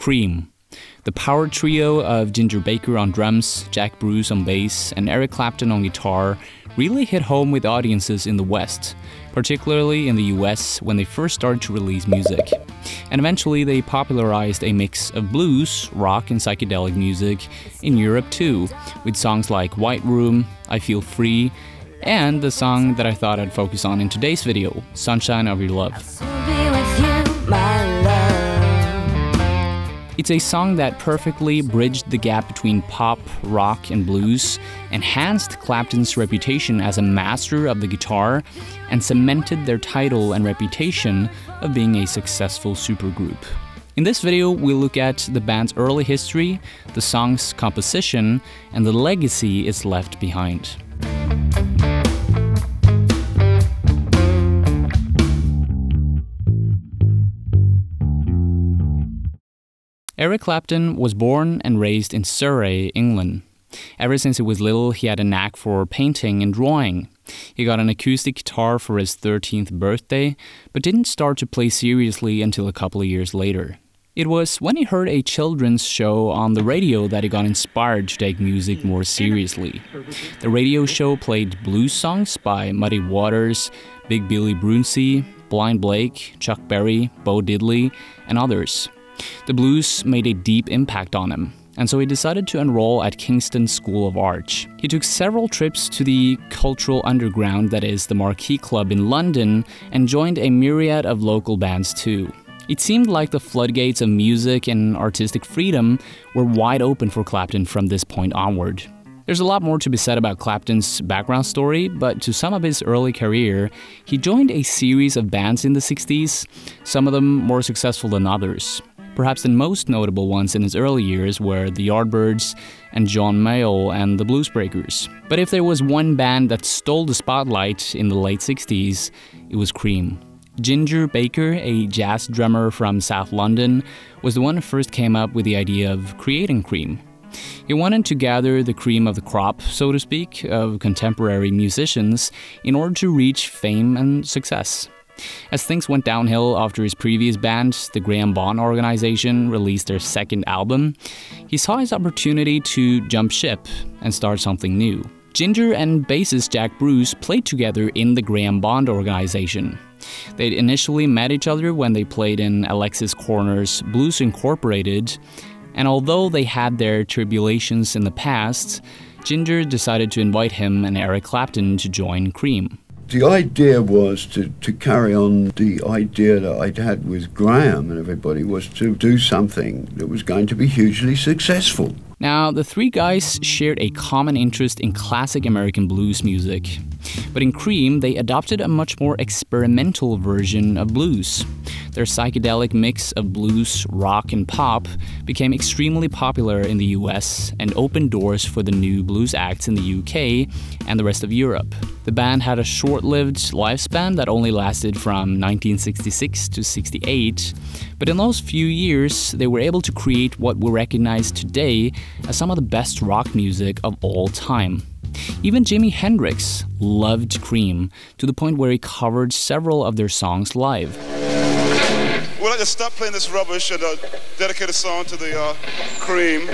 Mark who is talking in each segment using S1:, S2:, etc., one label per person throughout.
S1: Cream. The power trio of Ginger Baker on drums, Jack Bruce on bass, and Eric Clapton on guitar really hit home with audiences in the West, particularly in the US when they first started to release music. And eventually they popularized a mix of blues, rock, and psychedelic music in Europe too, with songs like White Room, I Feel Free, and the song that I thought I'd focus on in today's video, Sunshine of Your Love. It's a song that perfectly bridged the gap between pop, rock, and blues, enhanced Clapton's reputation as a master of the guitar, and cemented their title and reputation of being a successful supergroup. In this video, we'll look at the band's early history, the song's composition, and the legacy it's left behind. Eric Clapton was born and raised in Surrey, England. Ever since he was little, he had a knack for painting and drawing. He got an acoustic guitar for his 13th birthday, but didn't start to play seriously until a couple of years later. It was when he heard a children's show on the radio that he got inspired to take music more seriously. The radio show played blues songs by Muddy Waters, Big Billy Broonzy, Blind Blake, Chuck Berry, Bo Diddley, and others. The blues made a deep impact on him, and so he decided to enroll at Kingston School of Art. He took several trips to the cultural underground that is the Marquee Club in London and joined a myriad of local bands too. It seemed like the floodgates of music and artistic freedom were wide open for Clapton from this point onward. There's a lot more to be said about Clapton's background story, but to sum up his early career, he joined a series of bands in the 60s, some of them more successful than others. Perhaps the most notable ones in his early years were the Yardbirds and John Mayall and the Bluesbreakers. But if there was one band that stole the spotlight in the late 60s, it was Cream. Ginger Baker, a jazz drummer from South London, was the one who first came up with the idea of creating Cream. He wanted to gather the cream of the crop, so to speak, of contemporary musicians in order to reach fame and success. As things went downhill after his previous band, the Graham Bond organization, released their second album, he saw his opportunity to jump ship and start something new. Ginger and bassist Jack Bruce played together in the Graham Bond organization. They'd initially met each other when they played in Alexis Korner's Blues Incorporated, and although they had their tribulations in the past, Ginger decided to invite him and Eric Clapton to join Cream
S2: the idea was to, to carry on the idea that I'd had with Graham and everybody was to do something that was going to be hugely successful.
S1: Now, the three guys shared a common interest in classic American blues music. But in Cream, they adopted a much more experimental version of blues. Their psychedelic mix of blues, rock, and pop became extremely popular in the US and opened doors for the new blues acts in the UK and the rest of Europe. The band had a short lived lifespan that only lasted from 1966 to 68, but in those few years, they were able to create what we recognize today as some of the best rock music of all time. Even Jimi Hendrix loved Cream to the point where he covered several of their songs live.
S3: We'd like to stop playing this rubbish and uh, dedicate a song to the uh, Cream.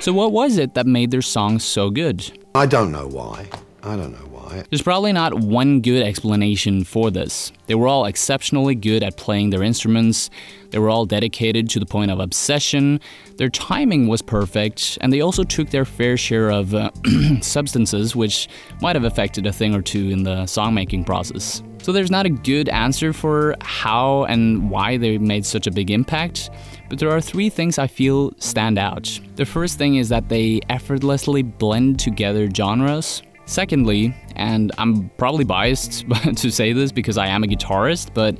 S1: So, what was it that made their songs so good?
S2: I don't know why. I don't know why.
S1: There's probably not one good explanation for this. They were all exceptionally good at playing their instruments, they were all dedicated to the point of obsession, their timing was perfect, and they also took their fair share of uh, substances, which might have affected a thing or two in the songmaking process. So there's not a good answer for how and why they made such a big impact, but there are three things I feel stand out. The first thing is that they effortlessly blend together genres. Secondly, and I'm probably biased to say this because I am a guitarist, but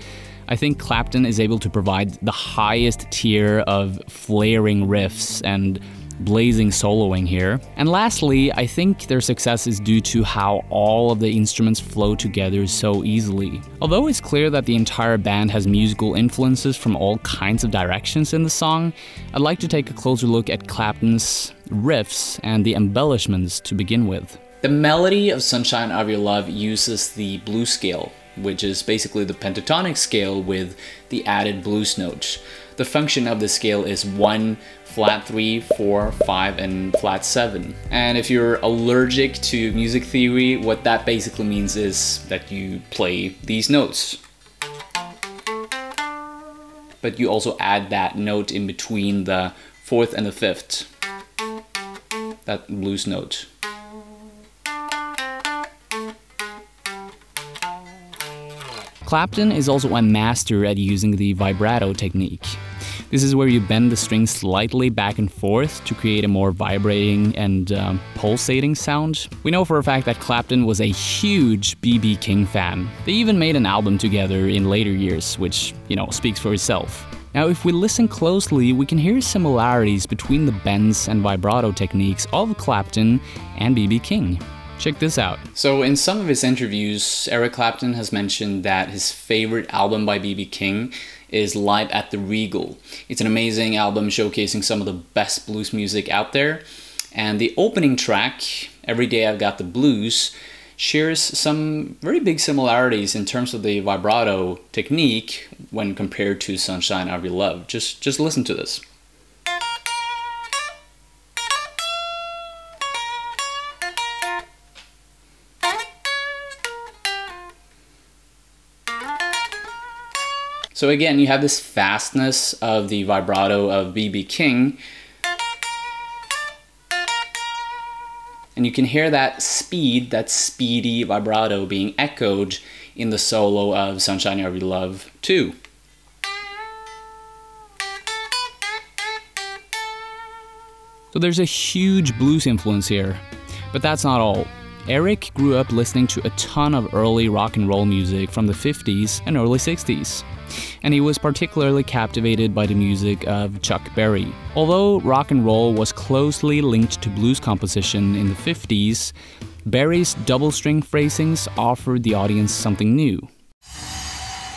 S1: I think Clapton is able to provide the highest tier of flaring riffs and blazing soloing here. And lastly, I think their success is due to how all of the instruments flow together so easily. Although it's clear that the entire band has musical influences from all kinds of directions in the song, I'd like to take a closer look at Clapton's riffs and the embellishments to begin with. The melody of Sunshine of Your Love uses the blues scale, which is basically the pentatonic scale with the added blues notes. The function of the scale is 1, flat 3, 4, 5, and flat 7. And if you're allergic to music theory, what that basically means is that you play these notes. But you also add that note in between the fourth and the fifth. That blues note. Clapton is also a master at using the vibrato technique. This is where you bend the string slightly back and forth to create a more vibrating and um, pulsating sound. We know for a fact that Clapton was a huge B.B. King fan. They even made an album together in later years, which, you know, speaks for itself. Now, if we listen closely, we can hear similarities between the bends and vibrato techniques of Clapton and B.B. King. Check this out. So, in some of his interviews, Eric Clapton has mentioned that his favorite album by B.B. King is Live at the Regal. It's an amazing album showcasing some of the best blues music out there. And the opening track, Every Day I've Got the Blues, shares some very big similarities in terms of the vibrato technique when compared to Sunshine Your Love. Just, just listen to this. So again, you have this fastness of the vibrato of B.B. King. And you can hear that speed, that speedy vibrato being echoed in the solo of Sunshine Your Love too. So there's a huge blues influence here. But that's not all. Eric grew up listening to a ton of early rock and roll music from the 50s and early 60s and he was particularly captivated by the music of Chuck Berry. Although rock and roll was closely linked to blues composition in the 50s, Berry's double string phrasings offered the audience something new.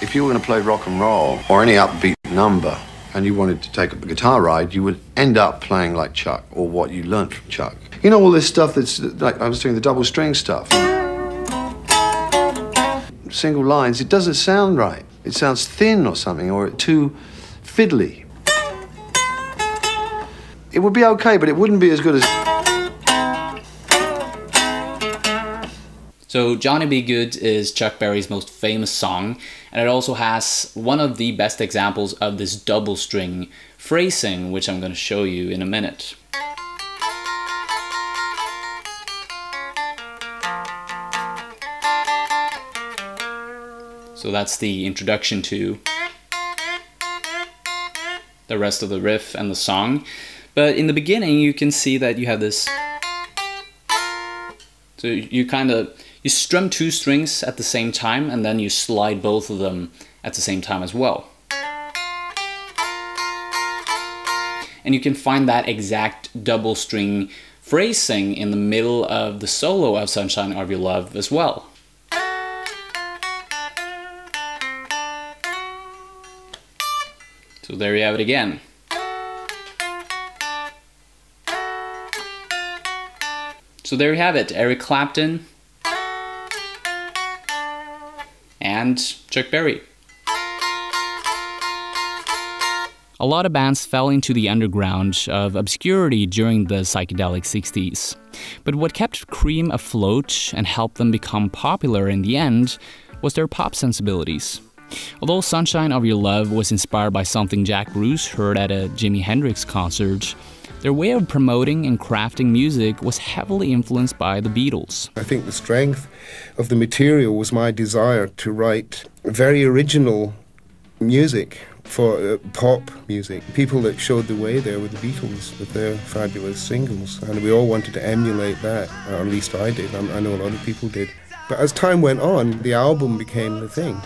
S2: If you were going to play rock and roll or any upbeat number, and you wanted to take a guitar ride, you would end up playing like Chuck or what you learned from Chuck. You know all this stuff that's like I was doing the double string stuff. Single lines, it doesn't sound right. It sounds thin or something, or too fiddly. It would be okay, but it wouldn't be as good as.
S1: So, Johnny B. Goode is Chuck Berry's most famous song, and it also has one of the best examples of this double string phrasing, which I'm going to show you in a minute. So that's the introduction to the rest of the riff and the song. But in the beginning, you can see that you have this. So you kind of you strum two strings at the same time, and then you slide both of them at the same time as well. And you can find that exact double string phrasing in the middle of the solo of Sunshine of Your Love as well. So there you have it again. So there you have it, Eric Clapton and Chuck Berry. A lot of bands fell into the underground of obscurity during the psychedelic 60s. But what kept Cream afloat and helped them become popular in the end was their pop sensibilities. Although Sunshine of Your Love was inspired by something Jack Bruce heard at a Jimi Hendrix concert, their way of promoting and crafting music was heavily influenced by the Beatles.
S4: I think the strength of the material was my desire to write very original music for uh, pop music. People that showed the way there were the Beatles with their fabulous singles, and we all wanted to emulate that, or at least I did. I know a lot of people did. But as time went on, the album became the thing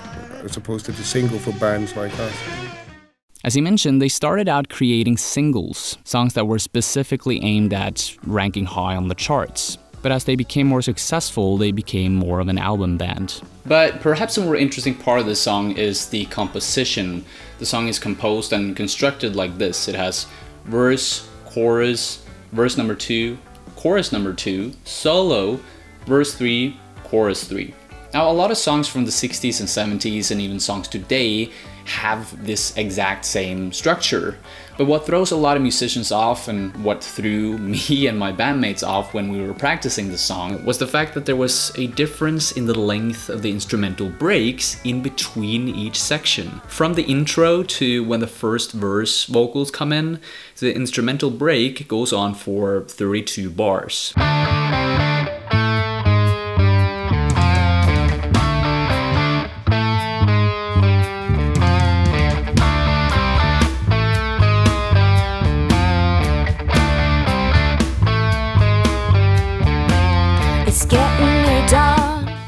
S4: as opposed to the single for bands like us.
S1: As he mentioned, they started out creating singles, songs that were specifically aimed at ranking high on the charts. But as they became more successful, they became more of an album band. But perhaps a more interesting part of the song is the composition. The song is composed and constructed like this it has verse, chorus, verse number two, chorus number two, solo, verse three, chorus three. Now, a lot of songs from the 60s and 70s and even songs today have this exact same structure. But what throws a lot of musicians off and what threw me and my bandmates off when we were practicing the song was the fact that there was a difference in the length of the instrumental breaks in between each section. From the intro to when the first verse vocals come in, the instrumental break goes on for 32 bars.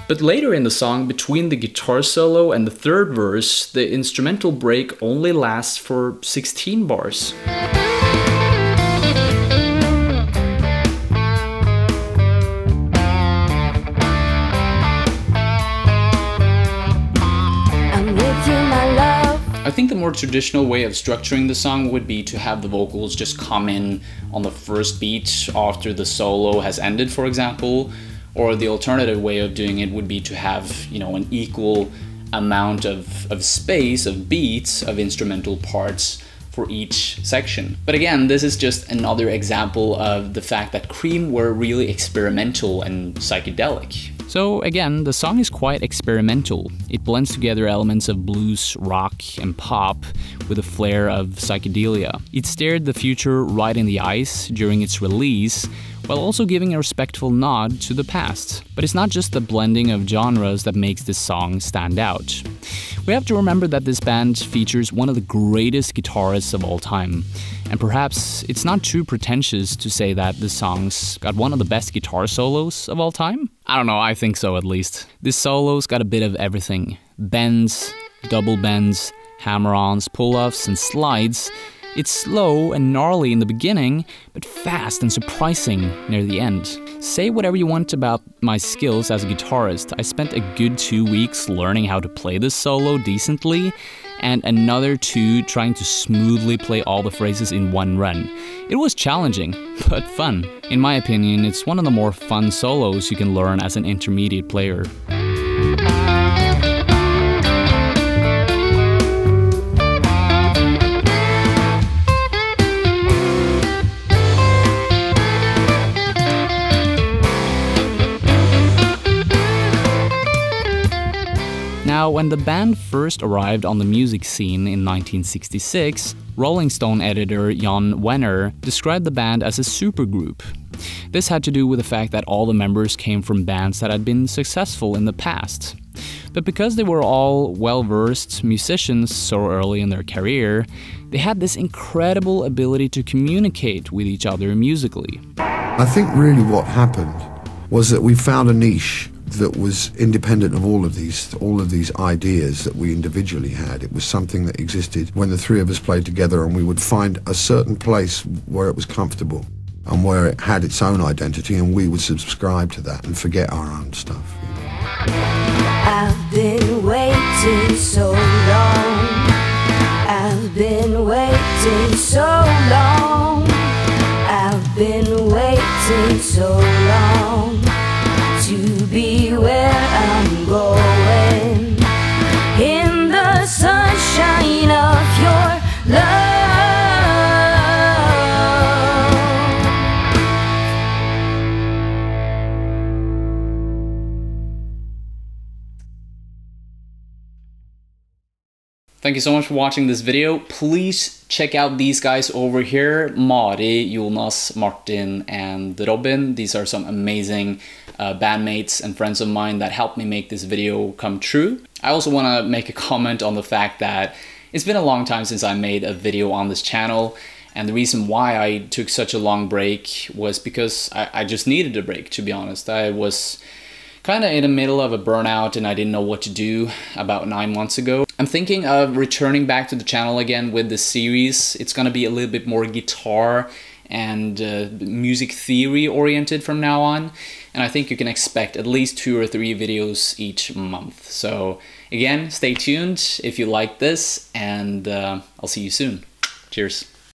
S1: But later in the song, between the guitar solo and the third verse, the instrumental break only lasts for 16 bars. I think the more traditional way of structuring the song would be to have the vocals just come in on the first beat after the solo has ended, for example, or the alternative way of doing it would be to have, you know, an equal amount of, of space, of beats, of instrumental parts for each section. But again, this is just another example of the fact that Cream were really experimental and psychedelic. So again, the song is quite experimental. It blends together elements of blues, rock, and pop with a flair of psychedelia. It stared the future right in the eyes during its release, while also giving a respectful nod to the past. But it's not just the blending of genres that makes this song stand out. We have to remember that this band features one of the greatest guitarists of all time. And perhaps it's not too pretentious to say that the song's got one of the best guitar solos of all time? I don't know, I think so at least. This solo's got a bit of everything bends, double bends, hammer ons, pull offs, and slides it's slow and gnarly in the beginning, but fast and surprising near the end. Say whatever you want about my skills as a guitarist, I spent a good two weeks learning how to play this solo decently, and another two trying to smoothly play all the phrases in one run. It was challenging, but fun. In my opinion, it's one of the more fun solos you can learn as an intermediate player. When the band first arrived on the music scene in 1966, Rolling Stone editor Jan Wenner described the band as a supergroup. This had to do with the fact that all the members came from bands that had been successful in the past. But because they were all well versed musicians so early in their career, they had this incredible ability to communicate with each other musically.
S2: I think really what happened was that we found a niche that was independent of all of these all of these ideas that we individually had. It was something that existed when the three of us played together, and we would find a certain place where it was comfortable and where it had its own identity, and we would subscribe to that and forget our own stuff.
S5: I've been waiting so long. I've been waiting so long. I've been waiting so long
S1: Thank you so much for watching this video. Please check out these guys over here, Mari, Jonas, Martin, and Robin. These are some amazing uh, bandmates and friends of mine that helped me make this video come true. I also want to make a comment on the fact that it's been a long time since I made a video on this channel and the reason why I took such a long break was because I, I just needed a break, to be honest. I was kind of in the middle of a burnout and I didn't know what to do about nine months ago. I'm thinking of returning back to the channel again with the series. It's gonna be a little bit more guitar and uh, music theory oriented from now on. And I think you can expect at least two or three videos each month. So again, stay tuned if you like this and uh, I'll see you soon. Cheers.